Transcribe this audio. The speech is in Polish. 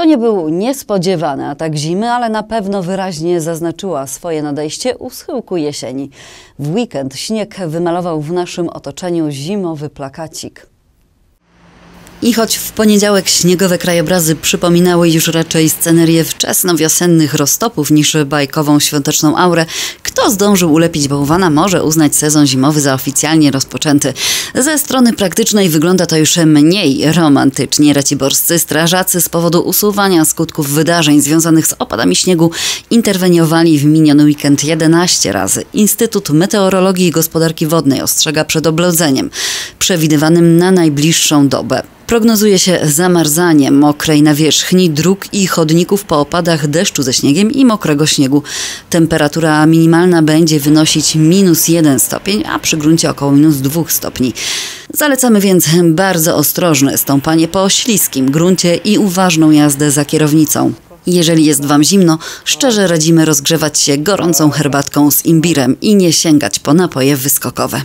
To nie był niespodziewany atak zimy, ale na pewno wyraźnie zaznaczyła swoje nadejście u schyłku jesieni. W weekend śnieg wymalował w naszym otoczeniu zimowy plakacik. I choć w poniedziałek śniegowe krajobrazy przypominały już raczej scenerię wczesnowiosennych roztopów niż bajkową świąteczną aurę, kto zdążył ulepić bałwana może uznać sezon zimowy za oficjalnie rozpoczęty. Ze strony praktycznej wygląda to już mniej romantycznie. Raciborscy strażacy z powodu usuwania skutków wydarzeń związanych z opadami śniegu interweniowali w miniony weekend 11 razy. Instytut Meteorologii i Gospodarki Wodnej ostrzega przed oblodzeniem przewidywanym na najbliższą dobę. Prognozuje się zamarzanie mokrej nawierzchni dróg i chodników po opadach deszczu ze śniegiem i mokrego śniegu. Temperatura minimalna będzie wynosić minus 1 stopień, a przy gruncie około minus 2 stopni. Zalecamy więc bardzo ostrożne stąpanie po śliskim gruncie i uważną jazdę za kierownicą. Jeżeli jest Wam zimno, szczerze radzimy rozgrzewać się gorącą herbatką z imbirem i nie sięgać po napoje wyskokowe.